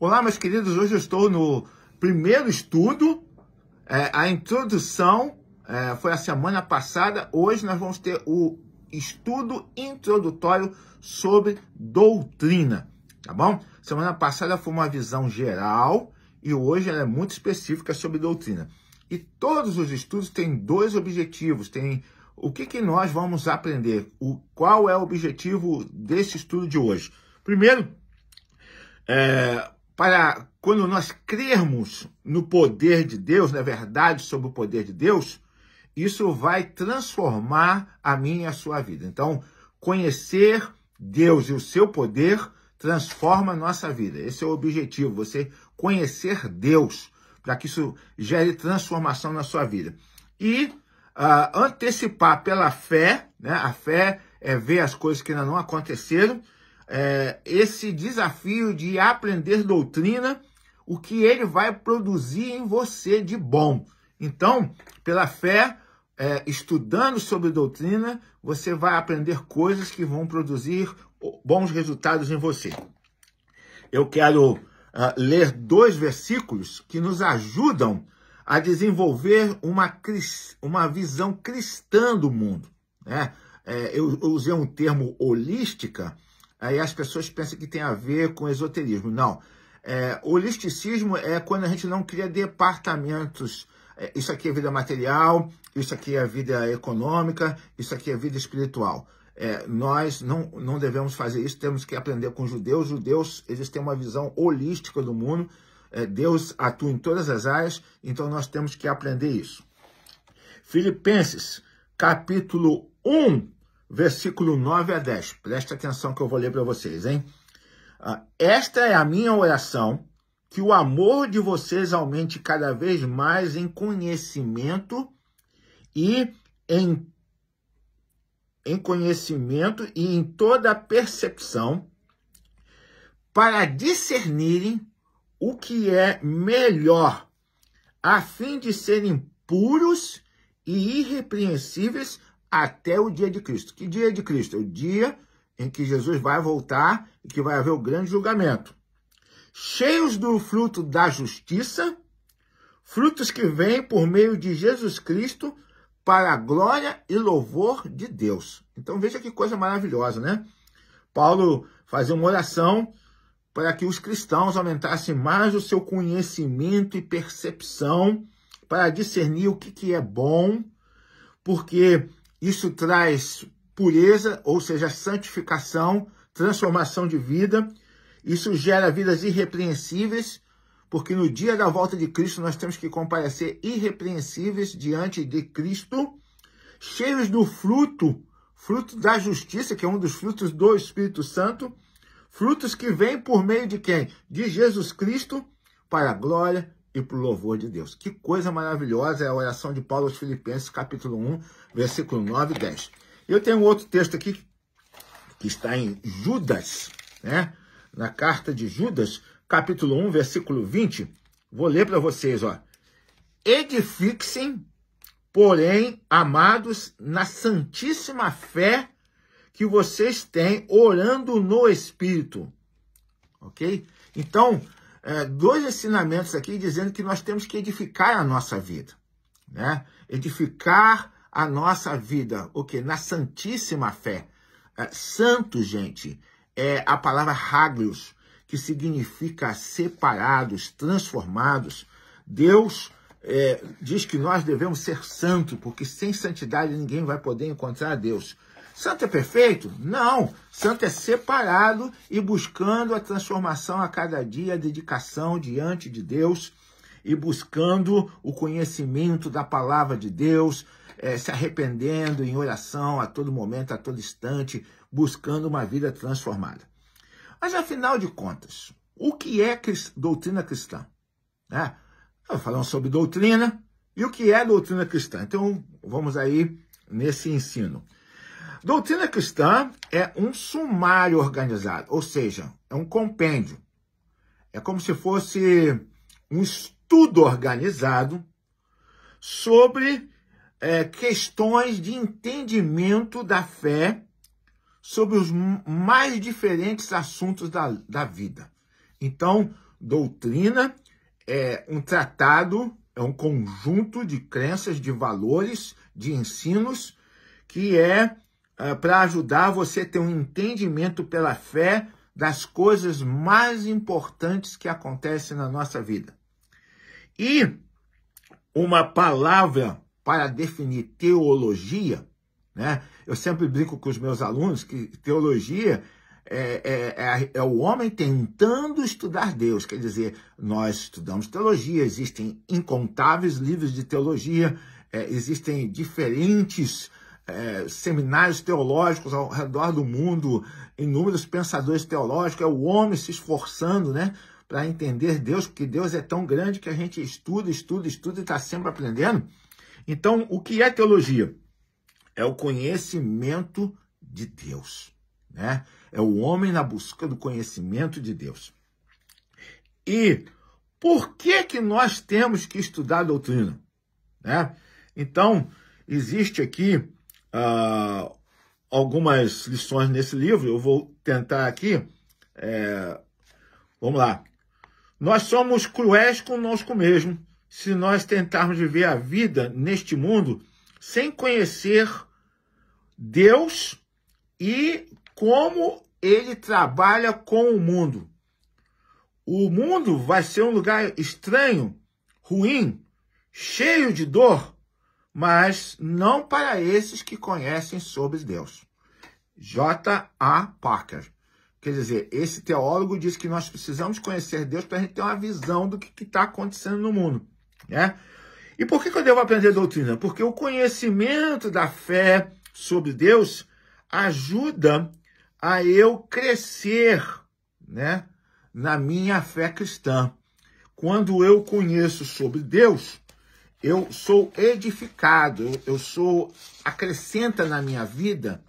Olá, meus queridos. Hoje eu estou no primeiro estudo. É, a introdução é, foi a semana passada. Hoje nós vamos ter o estudo introdutório sobre doutrina. Tá bom? Semana passada foi uma visão geral e hoje ela é muito específica sobre doutrina. E todos os estudos têm dois objetivos. Tem o que, que nós vamos aprender? O, qual é o objetivo desse estudo de hoje? Primeiro, é, para quando nós crermos no poder de Deus, na verdade sobre o poder de Deus, isso vai transformar a minha e a sua vida. Então, conhecer Deus e o seu poder transforma a nossa vida. Esse é o objetivo, você conhecer Deus, para que isso gere transformação na sua vida. E uh, antecipar pela fé, né? a fé é ver as coisas que ainda não aconteceram, é, esse desafio de aprender doutrina, o que ele vai produzir em você de bom. Então, pela fé, é, estudando sobre doutrina, você vai aprender coisas que vão produzir bons resultados em você. Eu quero uh, ler dois versículos que nos ajudam a desenvolver uma, uma visão cristã do mundo. Né? É, eu, eu usei um termo holística, Aí as pessoas pensam que tem a ver com esoterismo. Não. É, holisticismo é quando a gente não cria departamentos. É, isso aqui é vida material, isso aqui é vida econômica, isso aqui é vida espiritual. É, nós não, não devemos fazer isso, temos que aprender com os judeus. Os judeus eles têm uma visão holística do mundo. É, Deus atua em todas as áreas, então nós temos que aprender isso. Filipenses, capítulo 1, versículo 9 a 10. Presta atenção que eu vou ler para vocês, hein? Ah, esta é a minha oração, que o amor de vocês aumente cada vez mais em conhecimento e em, em conhecimento e em toda percepção, para discernirem o que é melhor, a fim de serem puros e irrepreensíveis até o dia de Cristo. Que dia de Cristo? O dia em que Jesus vai voltar e que vai haver o grande julgamento. Cheios do fruto da justiça, frutos que vêm por meio de Jesus Cristo para a glória e louvor de Deus. Então veja que coisa maravilhosa, né? Paulo fazia uma oração para que os cristãos aumentassem mais o seu conhecimento e percepção para discernir o que, que é bom, porque isso traz pureza, ou seja, santificação, transformação de vida. Isso gera vidas irrepreensíveis, porque no dia da volta de Cristo nós temos que comparecer irrepreensíveis diante de Cristo, cheios do fruto, fruto da justiça, que é um dos frutos do Espírito Santo, frutos que vêm por meio de quem? De Jesus Cristo, para a glória e para o louvor de Deus. Que coisa maravilhosa é a oração de Paulo aos Filipenses, capítulo 1, versículo 9 e 10. Eu tenho outro texto aqui que está em Judas, né? Na carta de Judas, capítulo 1, versículo 20. Vou ler para vocês, ó. Edifiquem, porém, amados, na santíssima fé que vocês têm, orando no Espírito. Ok? Então, é, dois ensinamentos aqui dizendo que nós temos que edificar a nossa vida, né? Edificar a nossa vida, o que? Na santíssima fé. É, santo, gente, é a palavra haglios, que significa separados, transformados. Deus é, diz que nós devemos ser santos, porque sem santidade ninguém vai poder encontrar Deus. Santo é perfeito? Não. Santo é separado e buscando a transformação a cada dia, a dedicação diante de Deus e buscando o conhecimento da palavra de Deus, é, se arrependendo em oração a todo momento, a todo instante, buscando uma vida transformada. Mas afinal de contas, o que é doutrina cristã? Né? Falamos sobre doutrina e o que é doutrina cristã. Então vamos aí nesse ensino. Doutrina cristã é um sumário organizado, ou seja, é um compêndio. É como se fosse um estudo organizado sobre é, questões de entendimento da fé sobre os mais diferentes assuntos da, da vida. Então, doutrina é um tratado, é um conjunto de crenças, de valores, de ensinos, que é, é para ajudar você a ter um entendimento pela fé das coisas mais importantes que acontecem na nossa vida. E uma palavra para definir teologia, né? Eu sempre brinco com os meus alunos que teologia é, é, é, é, o homem tentando estudar Deus. Quer dizer, nós estudamos teologia, existem incontáveis livros de teologia, é, existem diferentes é, seminários teológicos ao redor do mundo, inúmeros pensadores teológicos, é o homem se esforçando, né? Para entender Deus, porque Deus é tão grande que a gente estuda, estuda, estuda e está sempre aprendendo. Então, o que é teologia? É o conhecimento de Deus, né? É o homem na busca do conhecimento de Deus. E por que que nós temos que estudar a doutrina? Né? Então, existe aqui uh, algumas lições nesse livro, eu vou tentar aqui. É, vamos lá. Nós somos cruéis conosco mesmo se nós tentarmos viver a vida neste mundo sem conhecer Deus e como ele trabalha com o mundo. O mundo vai ser um lugar estranho, ruim, cheio de dor, mas não para esses que conhecem sobre Deus. J. A. Parker. Quer dizer, esse teólogo diz que nós precisamos conhecer Deus para a gente ter uma visão do que está acontecendo no mundo. Né? E por que, que eu devo aprender doutrina? Porque o conhecimento da fé sobre Deus ajuda a eu crescer né, na minha fé cristã. Quando eu conheço sobre Deus, eu sou edificado, eu sou acrescenta na minha vida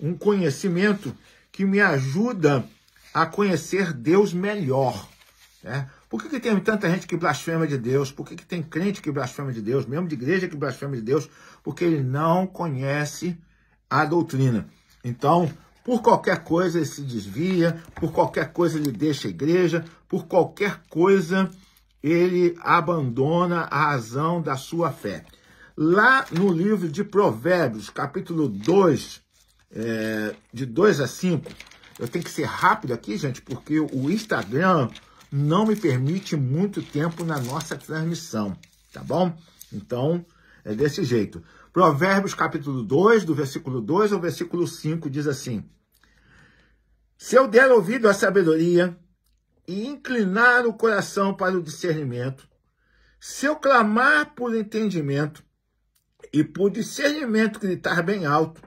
um conhecimento que me ajuda a conhecer Deus melhor. Né? Por que, que tem tanta gente que blasfema de Deus? Por que, que tem crente que blasfema de Deus, mesmo de igreja que blasfema de Deus? Porque ele não conhece a doutrina. Então, por qualquer coisa ele se desvia, por qualquer coisa ele deixa a igreja, por qualquer coisa ele abandona a razão da sua fé. Lá no livro de Provérbios, capítulo 2, é, de 2 a 5, eu tenho que ser rápido aqui, gente, porque o Instagram não me permite muito tempo na nossa transmissão, tá bom? Então, é desse jeito. Provérbios capítulo 2, do versículo 2 ao versículo 5, diz assim: se eu der ouvido à sabedoria e inclinar o coração para o discernimento, se eu clamar por entendimento e por discernimento gritar bem alto,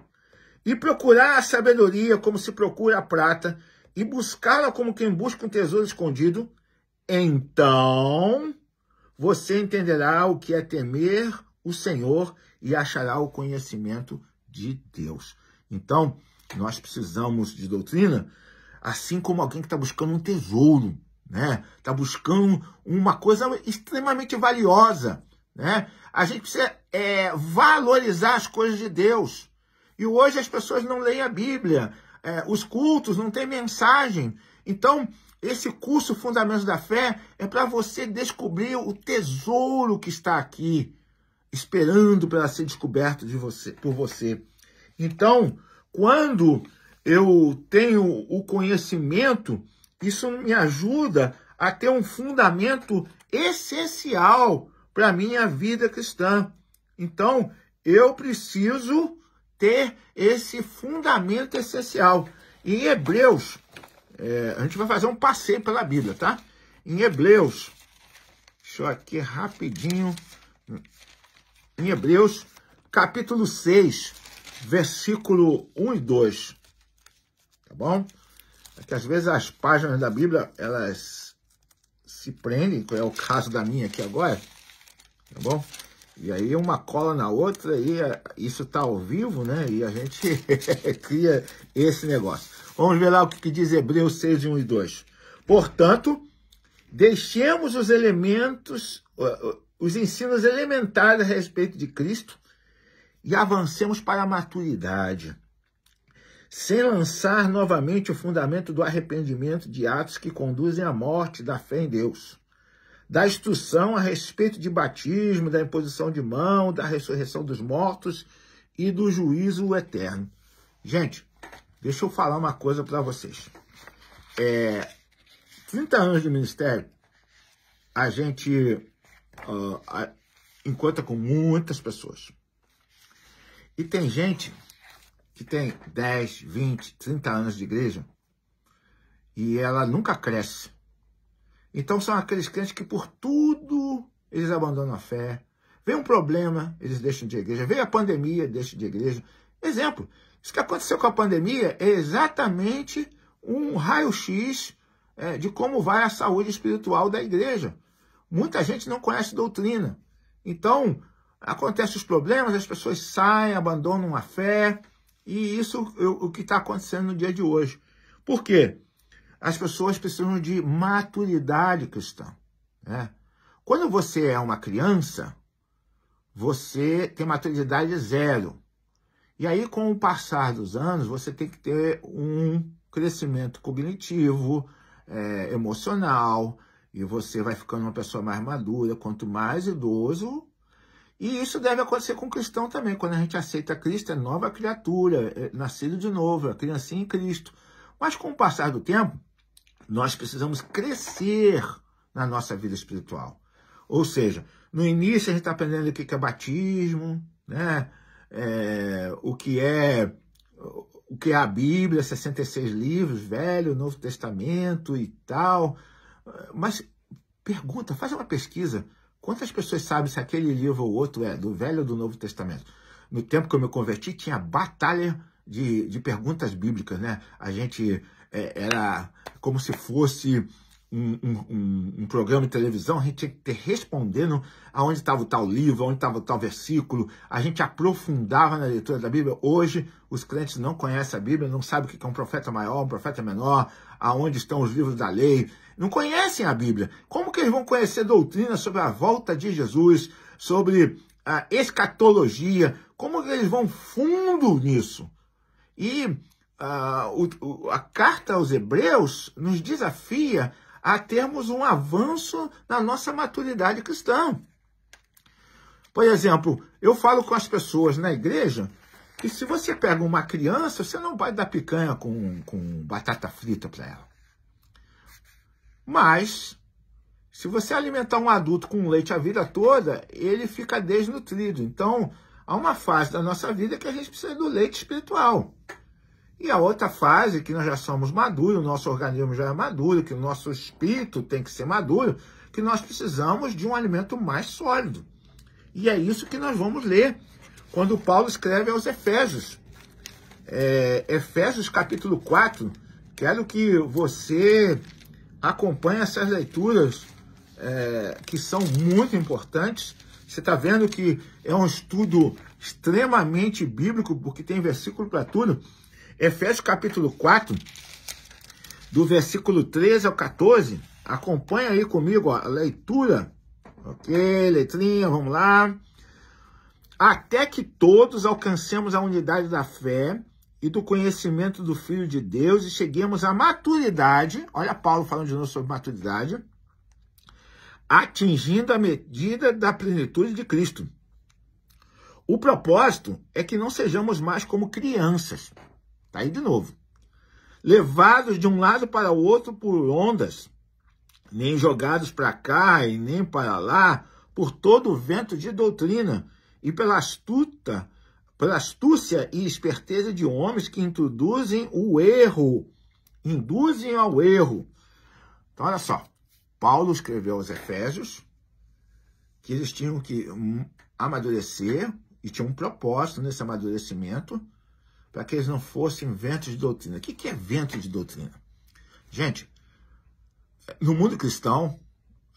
e procurar a sabedoria como se procura a prata, e buscá-la como quem busca um tesouro escondido, então você entenderá o que é temer o Senhor e achará o conhecimento de Deus. Então, nós precisamos de doutrina, assim como alguém que está buscando um tesouro, né? Está buscando uma coisa extremamente valiosa, né? A gente precisa é, valorizar as coisas de Deus. E hoje as pessoas não leem a Bíblia, é, os cultos não têm mensagem. Então, esse curso Fundamentos da Fé é para você descobrir o tesouro que está aqui, esperando para ser descoberto de você, por você. Então, quando eu tenho o conhecimento, isso me ajuda a ter um fundamento essencial para a minha vida cristã. Então, eu preciso ter esse fundamento essencial. Em Hebreus, é, a gente vai fazer um passeio pela Bíblia, tá? Em Hebreus, deixa eu aqui rapidinho. Em Hebreus, capítulo 6, versículo 1 e 2. Tá bom? É que às vezes as páginas da Bíblia, elas se prendem, que é o caso da minha aqui agora. Tá bom? E aí uma cola na outra e é, isso tá ao vivo, né? E a gente cria esse negócio. Vamos ver lá o que diz Hebreus 6, 1 e 2. Portanto, deixemos os elementos, os ensinos elementares a respeito de Cristo e avancemos para a maturidade, sem lançar novamente o fundamento do arrependimento de atos que conduzem à morte da fé em Deus, da instrução a respeito de batismo, da imposição de mão, da ressurreição dos mortos e do juízo eterno. Gente, deixa eu falar uma coisa para vocês. É, 30 anos de ministério, a gente uh, encontra com muitas pessoas. E tem gente que tem 10, 20, 30 anos de igreja e ela nunca cresce. Então são aqueles crentes que por tudo eles abandonam a fé. Vem um problema, eles deixam de igreja. Vem a pandemia, deixam de igreja. Exemplo, isso que aconteceu com a pandemia é exatamente um raio-x é, de como vai a saúde espiritual da igreja. Muita gente não conhece doutrina. Então, acontecem os problemas, as pessoas saem, abandonam a fé, e isso é o que está acontecendo no dia de hoje. Por quê? As pessoas precisam de maturidade cristã. Né? Quando você é uma criança, você tem maturidade zero. E aí, com o passar dos anos, você tem que ter um crescimento cognitivo, é, emocional, e você vai ficando uma pessoa mais madura. Quanto mais idoso, e isso deve acontecer com o cristão também. Quando a gente aceita Cristo, é nova criatura, é nascido de novo, é criancinha em Cristo. Mas com o passar do tempo, nós precisamos crescer na nossa vida espiritual. Ou seja, no início a gente está aprendendo o que é batismo, né? É, o que é o que é a Bíblia, 66 livros, Velho, Novo Testamento e tal. Mas pergunta, faz uma pesquisa. Quantas pessoas sabem se aquele livro ou outro é do Velho ou do Novo Testamento? No tempo que eu me converti, tinha batalha de, de perguntas bíblicas, né? A gente é, era como se fosse um, um, um, programa de televisão, a gente tinha que ter respondendo aonde estava o tal livro, aonde estava o tal versículo, a gente aprofundava na leitura da Bíblia. Hoje, os crentes não conhecem a Bíblia, não sabem o que é um profeta maior, um profeta menor, aonde estão os livros da lei, não conhecem a Bíblia. Como que eles vão conhecer doutrina sobre a volta de Jesus, sobre a escatologia? Como que eles vão fundo nisso? E uh, o, a carta aos Hebreus nos desafia a termos um avanço na nossa maturidade cristã. Por exemplo, eu falo com as pessoas na igreja que se você pega uma criança, você não vai dar picanha com, com batata frita para ela. Mas, se você alimentar um adulto com leite a vida toda, ele fica desnutrido. Então, há uma fase da nossa vida que a gente precisa do leite espiritual. E a outra fase, que nós já somos maduros, o nosso organismo já é maduro, que o nosso espírito tem que ser maduro, que nós precisamos de um alimento mais sólido. E é isso que nós vamos ler quando Paulo escreve aos Efésios. É, Efésios capítulo 4. Quero que você acompanhe essas leituras é, que são muito importantes. Você está vendo que é um estudo extremamente bíblico, porque tem versículo para tudo. Efésios capítulo 4, do versículo 13 ao 14. Acompanha aí comigo ó, a leitura. Ok, letrinha, vamos lá. Até que todos alcancemos a unidade da fé e do conhecimento do Filho de Deus e cheguemos à maturidade. Olha Paulo falando de novo sobre maturidade. Atingindo a medida da plenitude de Cristo. O propósito é que não sejamos mais como crianças Tá aí de novo. Levados de um lado para o outro por ondas, nem jogados para cá e nem para lá, por todo o vento de doutrina, e pela astuta, pela astúcia e esperteza de homens que introduzem o erro, induzem ao erro. Então, olha só, Paulo escreveu aos Efésios que eles tinham que amadurecer e tinha um propósito nesse amadurecimento para que eles não fossem ventos de doutrina. O que é vento de doutrina? Gente, no mundo cristão,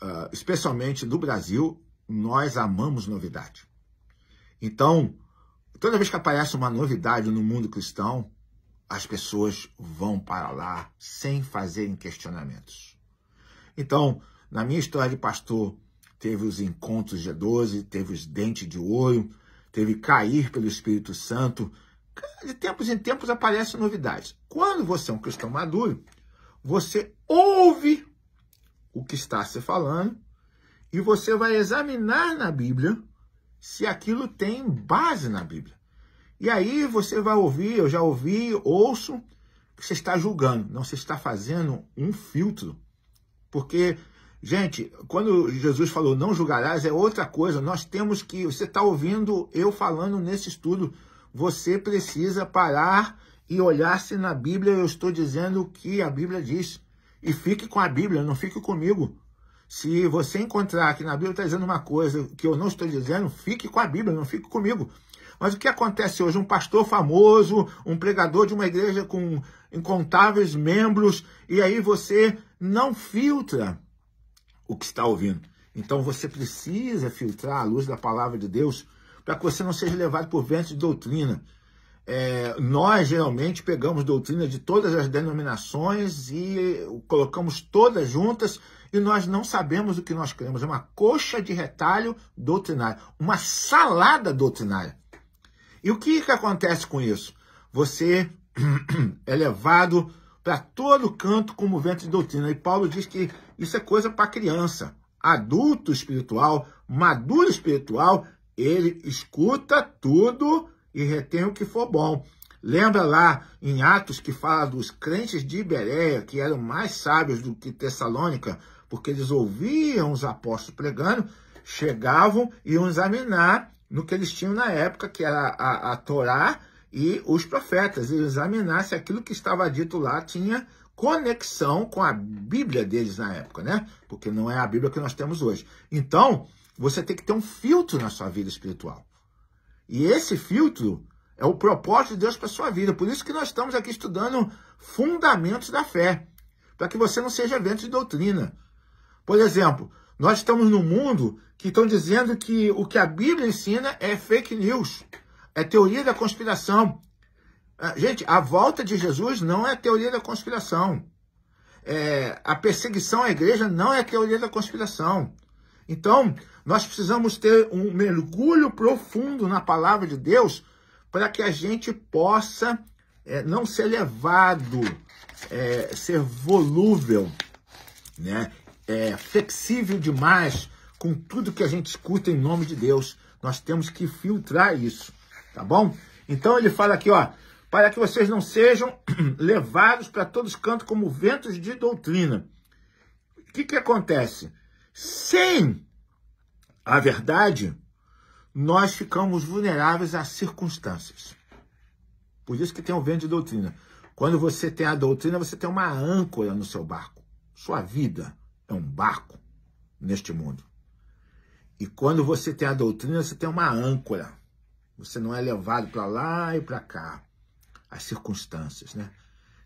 ah, especialmente no Brasil, nós amamos novidade. Então, toda vez que aparece uma novidade no mundo cristão, as pessoas vão para lá sem fazerem questionamentos. Então, na minha história de pastor, teve os encontros G12, teve os dentes de ouro, teve cair pelo Espírito Santo, de tempos em tempos aparecem novidades. Quando você é um cristão maduro, você ouve o que está se falando e você vai examinar na Bíblia se aquilo tem base na Bíblia. E aí você vai ouvir, eu já ouvi, ouço, que você está julgando. Não, você está fazendo um filtro. Porque, gente, quando Jesus falou não julgarás, é outra coisa. Nós temos que. Você está ouvindo eu falando nesse estudo. Você precisa parar e olhar se na Bíblia eu estou dizendo o que a Bíblia diz. E fique com a Bíblia, não fique comigo. Se você encontrar que na Bíblia está dizendo uma coisa que eu não estou dizendo, fique com a Bíblia, não fique comigo. Mas o que acontece hoje? Um pastor famoso, um pregador de uma igreja com incontáveis membros, e aí você não filtra o que está ouvindo. Então você precisa filtrar a luz da palavra de Deus para que você não seja levado por vento de doutrina. É, nós geralmente pegamos doutrina de todas as denominações e colocamos todas juntas e nós não sabemos o que nós queremos. É uma coxa de retalho doutrinário, uma salada doutrinária. E o que, que acontece com isso? Você é levado para todo canto como vento de doutrina. E Paulo diz que isso é coisa para criança. Adulto espiritual, maduro espiritual, ele escuta tudo e retém o que for bom. Lembra lá em Atos que fala dos crentes de Iberéia, que eram mais sábios do que Tessalônica, porque eles ouviam os apóstolos pregando, chegavam e iam examinar no que eles tinham na época, que era a, a Torá e os profetas, e examinar se aquilo que estava dito lá tinha conexão com a Bíblia deles na época, né? Porque não é a Bíblia que nós temos hoje. Então, você tem que ter um filtro na sua vida espiritual. E esse filtro é o propósito de Deus para a sua vida. Por isso que nós estamos aqui estudando fundamentos da fé, para que você não seja vento de doutrina. Por exemplo, nós estamos num mundo que estão dizendo que o que a Bíblia ensina é fake news, é teoria da conspiração. Ah, gente, a volta de Jesus não é teoria da conspiração. É, a perseguição à igreja não é teoria da conspiração. Então, nós precisamos ter um mergulho profundo na palavra de Deus para que a gente possa é, não ser levado, é, ser volúvel, né? É, flexível demais com tudo que a gente escuta em nome de Deus. Nós temos que filtrar isso, tá bom? Então ele fala aqui, ó, para que vocês não sejam levados para todos cantos como ventos de doutrina. O que, que acontece? Sem a verdade, nós ficamos vulneráveis às circunstâncias. Por isso que tem o vento de doutrina. Quando você tem a doutrina, você tem uma âncora no seu barco. Sua vida é um barco neste mundo. E quando você tem a doutrina, você tem uma âncora. Você não é levado para lá e para cá. As circunstâncias, né?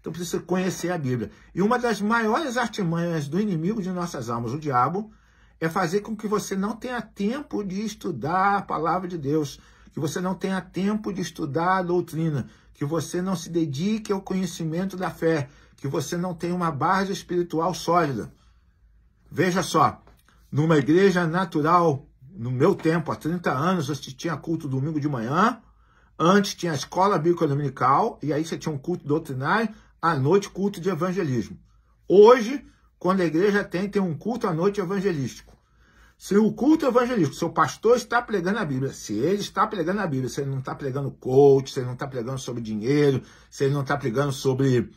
Então precisa conhecer a Bíblia. E uma das maiores artimanhas do inimigo de nossas almas, o diabo, é fazer com que você não tenha tempo de estudar a palavra de Deus, que você não tenha tempo de estudar a doutrina, que você não se dedique ao conhecimento da fé, que você não tenha uma base espiritual sólida. Veja só, numa igreja natural, no meu tempo, há 30 anos, você tinha culto domingo de manhã, antes tinha a escola bíblica dominical, e aí você tinha um culto doutrinário, à noite culto de evangelismo. Hoje, quando a igreja tem, tem um culto à noite evangelístico. Se o culto evangelístico, seu pastor está pregando a Bíblia, se ele está pregando a Bíblia, se ele não está pregando coach, se ele não está pregando sobre dinheiro, se ele não está pregando sobre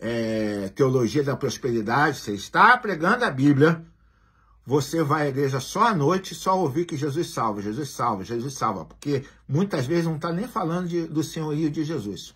é, teologia da prosperidade, se ele está pregando a Bíblia, você vai à igreja só à noite só ouvir que Jesus salva, Jesus salva, Jesus salva, porque muitas vezes não está nem falando de, do senhorio de Jesus.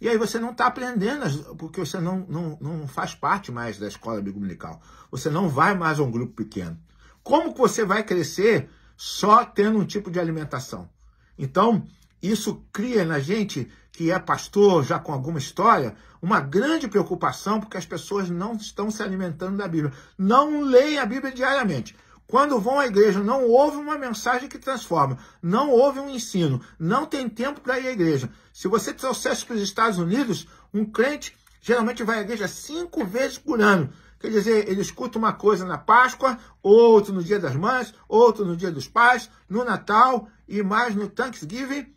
E aí você não está aprendendo, porque você não, não, não faz parte mais da escola bíblica Você não vai mais a um grupo pequeno. Como que você vai crescer só tendo um tipo de alimentação? Então, isso cria na gente, que é pastor já com alguma história, uma grande preocupação, porque as pessoas não estão se alimentando da Bíblia. Não leem a Bíblia diariamente. Quando vão à igreja, não ouvem uma mensagem que transforma, não ouvem um ensino, não tem tempo para ir à igreja. Se você trouxesse para os Estados Unidos, um crente geralmente vai à igreja cinco vezes por ano. Quer dizer, ele escuta uma coisa na Páscoa, outro no Dia das Mães, outro no Dia dos Pais, no Natal e mais no Thanksgiving.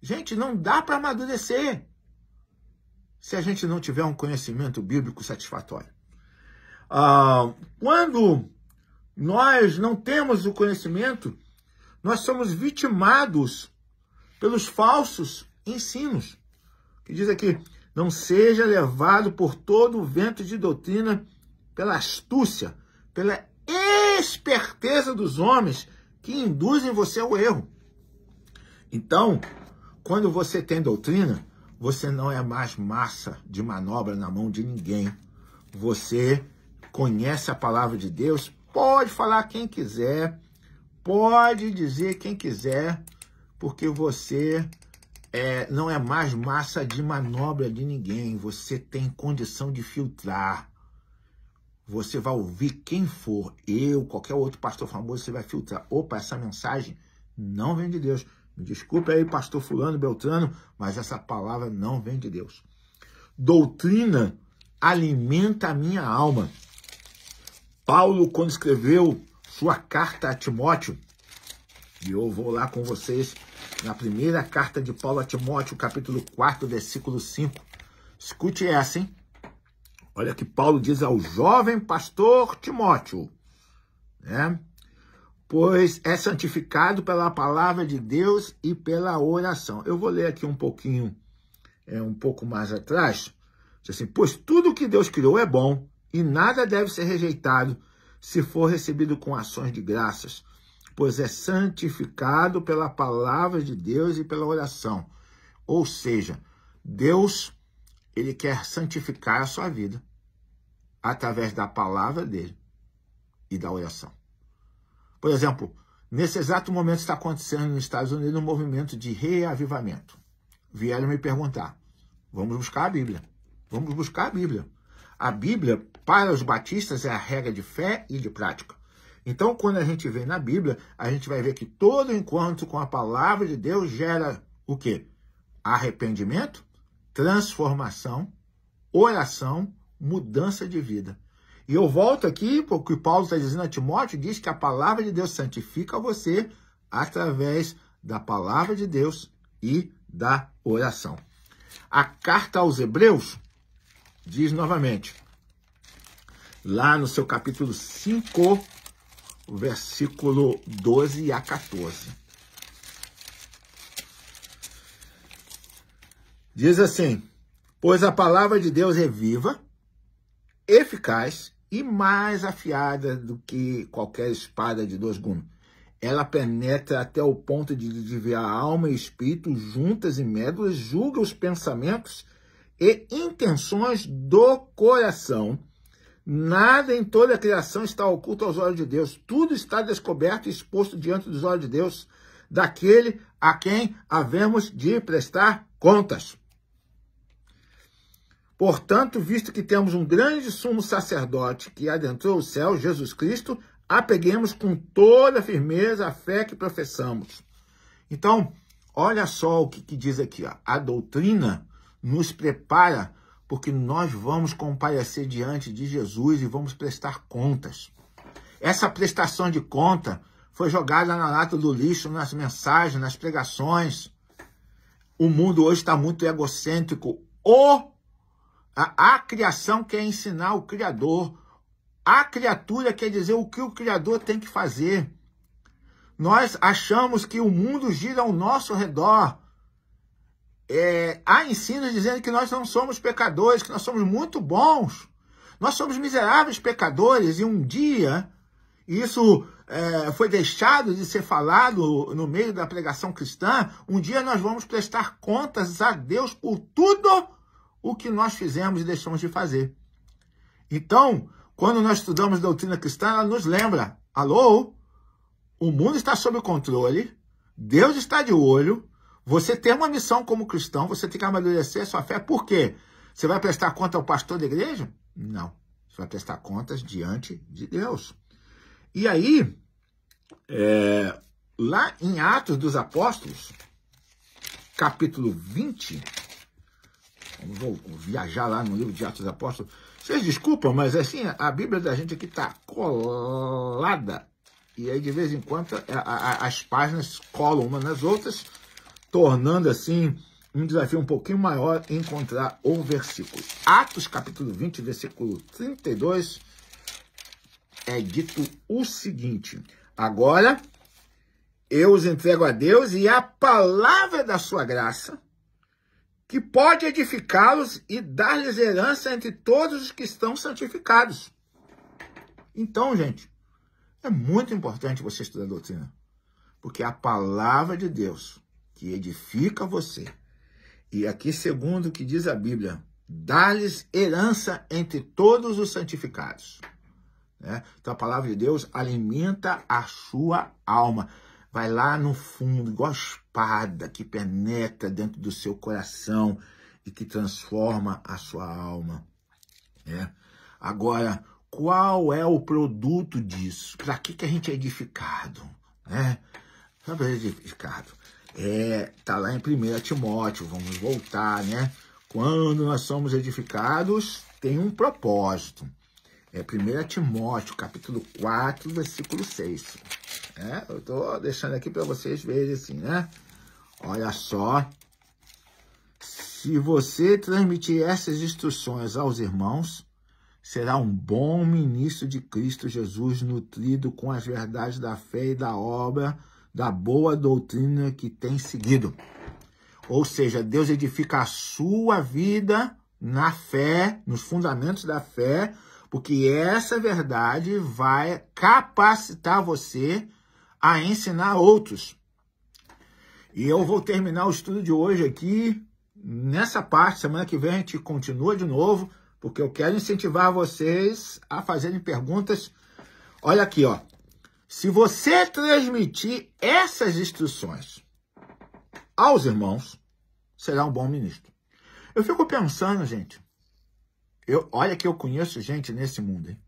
Gente, não dá para amadurecer se a gente não tiver um conhecimento bíblico satisfatório. Ah, quando nós não temos o conhecimento, nós somos vitimados pelos falsos ensinos. Que diz aqui: não seja levado por todo o vento de doutrina, pela astúcia, pela esperteza dos homens que induzem você ao erro. Então, quando você tem doutrina, você não é mais massa de manobra na mão de ninguém. Você conhece a palavra de Deus, pode falar quem quiser, pode dizer quem quiser, porque você é, não é mais massa de manobra de ninguém. Você tem condição de filtrar. Você vai ouvir quem for, eu, qualquer outro pastor famoso, você vai filtrar. Opa, essa mensagem não vem de Deus. Me desculpe aí, pastor fulano, beltrano, mas essa palavra não vem de Deus. Doutrina alimenta a minha alma. Paulo, quando escreveu sua carta a Timóteo, e eu vou lá com vocês na primeira carta de Paulo a Timóteo, capítulo 4, versículo 5. Escute essa, hein? Olha que Paulo diz ao jovem pastor Timóteo, né? pois é santificado pela palavra de Deus e pela oração. Eu vou ler aqui um pouquinho, é, um pouco mais atrás. Diz assim, pois tudo que Deus criou é bom e nada deve ser rejeitado se for recebido com ações de graças, pois é santificado pela palavra de Deus e pela oração. Ou seja, Deus, ele quer santificar a sua vida através da palavra dele e da oração. Por exemplo, nesse exato momento está acontecendo nos Estados Unidos um movimento de reavivamento. Vieram me perguntar: vamos buscar a Bíblia. Vamos buscar a Bíblia. A Bíblia, para os batistas, é a regra de fé e de prática. Então, quando a gente vê na Bíblia, a gente vai ver que todo encontro com a palavra de Deus gera o quê? Arrependimento, transformação, oração, mudança de vida. E eu volto aqui, porque Paulo está dizendo a Timóteo, diz que a palavra de Deus santifica você através da palavra de Deus e da oração. A carta aos Hebreus diz novamente, lá no seu capítulo 5, versículo 12 a 14. Diz assim: Pois a palavra de Deus é viva, eficaz e mais afiada do que qualquer espada de dois gumes. Ela penetra até o ponto de desviar alma e espírito juntas e médulas, julga os pensamentos e intenções do coração. Nada em toda a criação está oculto aos olhos de Deus. Tudo está descoberto e exposto diante dos olhos de Deus, daquele a quem havemos de prestar contas. Portanto, visto que temos um grande sumo sacerdote que adentrou o céu, Jesus Cristo, apeguemos com toda firmeza a fé que professamos. Então, olha só o que, que diz aqui. Ó. A doutrina nos prepara porque nós vamos comparecer diante de Jesus e vamos prestar contas. Essa prestação de conta foi jogada na lata do lixo, nas mensagens, nas pregações. O mundo hoje está muito egocêntrico. O a, a criação quer ensinar o Criador. A criatura quer dizer o que o Criador tem que fazer. Nós achamos que o mundo gira ao nosso redor. É, há ensinos dizendo que nós não somos pecadores, que nós somos muito bons. Nós somos miseráveis pecadores e um dia isso é, foi deixado de ser falado no meio da pregação cristã. Um dia nós vamos prestar contas a Deus por tudo o que nós fizemos e deixamos de fazer. Então, quando nós estudamos doutrina cristã, ela nos lembra: alô, o mundo está sob controle, Deus está de olho, você tem uma missão como cristão, você tem que amadurecer sua fé. Por quê? Você vai prestar conta ao pastor da igreja? Não. Você vai prestar contas diante de Deus. E aí, é, lá em Atos dos Apóstolos, capítulo 20, Vou viajar lá no livro de Atos dos Apóstolos. Vocês desculpam, mas assim, a Bíblia da gente aqui está colada. E aí, de vez em quando, a, a, as páginas colam umas nas outras. Tornando assim um desafio um pouquinho maior encontrar o versículo. Atos capítulo 20, versículo 32, é dito o seguinte: Agora eu os entrego a Deus e a palavra da sua graça, que pode edificá-los e dar-lhes herança entre todos os que estão santificados. Então, gente, é muito importante você estudar a doutrina, porque é a palavra de Deus que edifica você. E aqui, segundo o que diz a Bíblia, dá-lhes herança entre todos os santificados. Né? Então a palavra de Deus alimenta a sua alma. Vai lá no fundo, igual a espada que penetra dentro do seu coração e que transforma a sua alma. Né? Agora, qual é o produto disso? Para que, que a gente é edificado? Né? Para é edificado. É, tá lá em 1 Timóteo, vamos voltar, né? Quando nós somos edificados, tem um propósito. É 1 Timóteo, capítulo 4, versículo 6. É, eu estou deixando aqui para vocês verem assim, né? Olha só. Se você transmitir essas instruções aos irmãos, será um bom ministro de Cristo Jesus, nutrido com as verdades da fé e da obra, da boa doutrina que tem seguido. Ou seja, Deus edifica a sua vida na fé, nos fundamentos da fé, porque essa verdade vai capacitar você a ensinar outros. E eu vou terminar o estudo de hoje aqui nessa parte. Semana que vem a gente continua de novo, porque eu quero incentivar vocês a fazerem perguntas. Olha aqui, ó. Se você transmitir essas instruções aos irmãos, será um bom ministro. Eu fico pensando, gente, eu, olha que eu conheço gente nesse mundo, hein?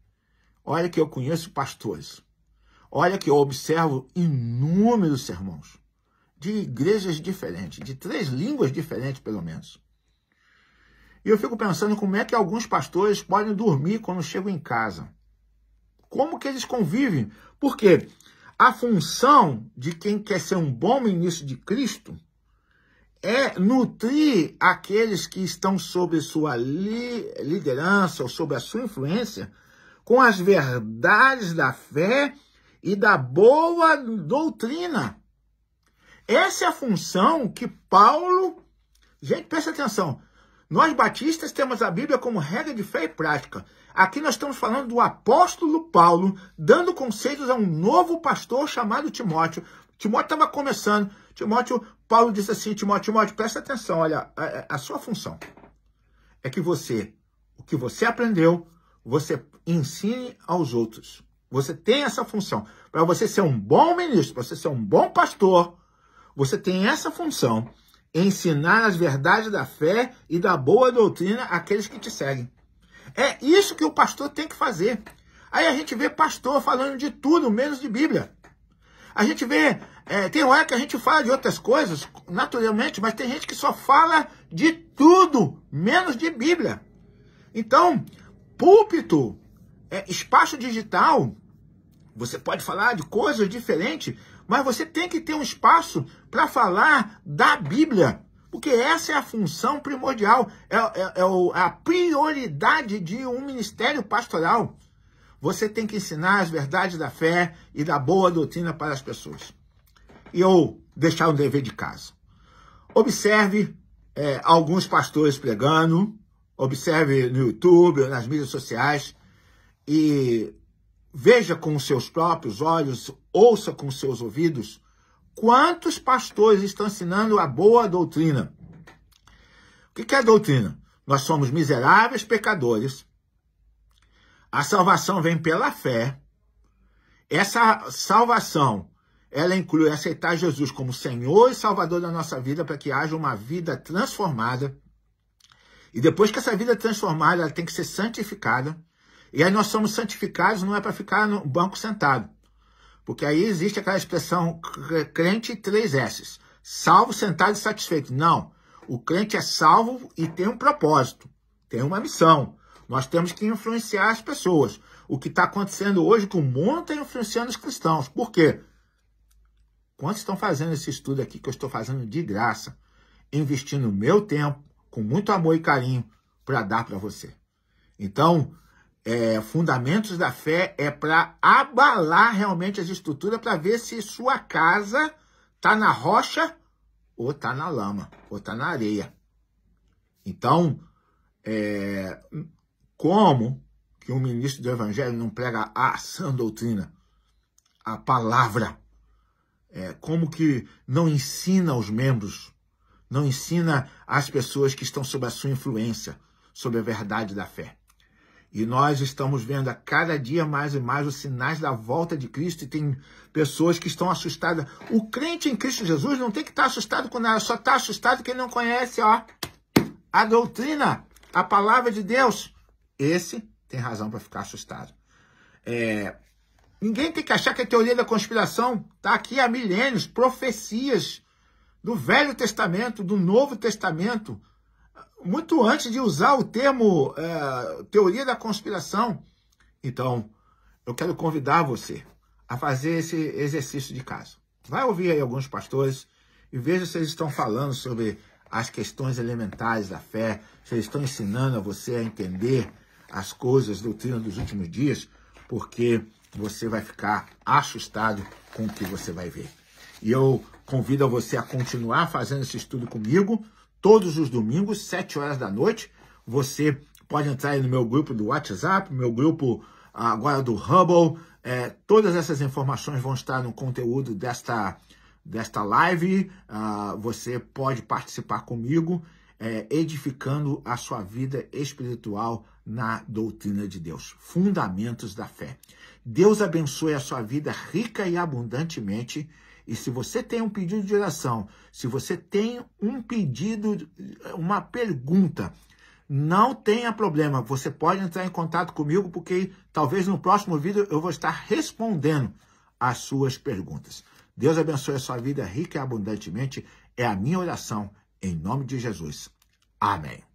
Olha que eu conheço pastores. Olha que eu observo inúmeros sermões de igrejas diferentes, de três línguas diferentes, pelo menos. E eu fico pensando como é que alguns pastores podem dormir quando chegam em casa. Como que eles convivem? Porque a função de quem quer ser um bom ministro de Cristo é nutrir aqueles que estão sob sua li liderança ou sob a sua influência com as verdades da fé e da boa doutrina. Essa é a função que Paulo. Gente, presta atenção. Nós batistas temos a Bíblia como regra de fé e prática. Aqui nós estamos falando do apóstolo Paulo dando conselhos a um novo pastor chamado Timóteo. Timóteo estava começando. Timóteo, Paulo disse assim, Timóteo, Timóteo, presta atenção, olha, a, a sua função é que você, o que você aprendeu, você ensine aos outros. Você tem essa função. Para você ser um bom ministro, para você ser um bom pastor, você tem essa função. Ensinar as verdades da fé e da boa doutrina àqueles que te seguem. É isso que o pastor tem que fazer. Aí a gente vê pastor falando de tudo, menos de Bíblia. A gente vê, é, tem hora que a gente fala de outras coisas, naturalmente, mas tem gente que só fala de tudo, menos de Bíblia. Então, púlpito, é, espaço digital, você pode falar de coisas diferentes, mas você tem que ter um espaço para falar da Bíblia. Porque essa é a função primordial, é, é, é a prioridade de um ministério pastoral. Você tem que ensinar as verdades da fé e da boa doutrina para as pessoas. E eu deixar um dever de casa. Observe é, alguns pastores pregando, observe no YouTube, nas mídias sociais e veja com seus próprios olhos, ouça com seus ouvidos quantos pastores estão ensinando a boa doutrina. O que é doutrina? Nós somos miseráveis pecadores a salvação vem pela fé. Essa salvação, ela inclui aceitar Jesus como Senhor e Salvador da nossa vida para que haja uma vida transformada. E depois que essa vida é transformada, ela tem que ser santificada. E aí nós somos santificados não é para ficar no banco sentado. Porque aí existe aquela expressão crente três S's. Salvo, sentado e satisfeito. Não. O crente é salvo e tem um propósito, tem uma missão. Nós temos que influenciar as pessoas. O que está acontecendo hoje com o mundo está influenciando os cristãos. Por quê? Quantos estão fazendo esse estudo aqui que eu estou fazendo de graça, investindo meu tempo, com muito amor e carinho, para dar para você? Então, é, fundamentos da fé é para abalar realmente as estruturas para ver se sua casa está na rocha ou está na lama, ou está na areia. Então, é, como que um ministro do evangelho não prega a sã doutrina, a palavra? É, como que não ensina os membros, não ensina as pessoas que estão sob a sua influência, sobre a verdade da fé? E nós estamos vendo a cada dia mais e mais os sinais da volta de Cristo e tem pessoas que estão assustadas. O crente em Cristo Jesus não tem que estar assustado com nada, só está assustado quem não conhece ó, a doutrina, a palavra de Deus. Esse tem razão para ficar assustado. É, ninguém tem que achar que a teoria da conspiração está aqui há milênios, profecias do Velho Testamento, do Novo Testamento, muito antes de usar o termo é, teoria da conspiração. Então, eu quero convidar você a fazer esse exercício de casa. Vai ouvir aí alguns pastores e veja se eles estão falando sobre as questões elementares da fé, se eles estão ensinando a você a entender as coisas, doutrina dos últimos dias, porque você vai ficar assustado com o que você vai ver. E eu convido você a continuar fazendo esse estudo comigo todos os domingos, 7 horas da noite. Você pode entrar aí no meu grupo do WhatsApp, meu grupo ah, agora do Hubble. É, todas essas informações vão estar no conteúdo desta, desta live. Uh, você pode participar comigo, é, edificando a sua vida espiritual na doutrina de Deus. Fundamentos da fé. Deus abençoe a sua vida rica e abundantemente e se você tem um pedido de oração, se você tem um pedido, uma pergunta, não tenha problema, você pode entrar em contato comigo, porque talvez no próximo vídeo eu vou estar respondendo as suas perguntas. Deus abençoe a sua vida rica e abundantemente, é a minha oração, em nome de Jesus. Amém.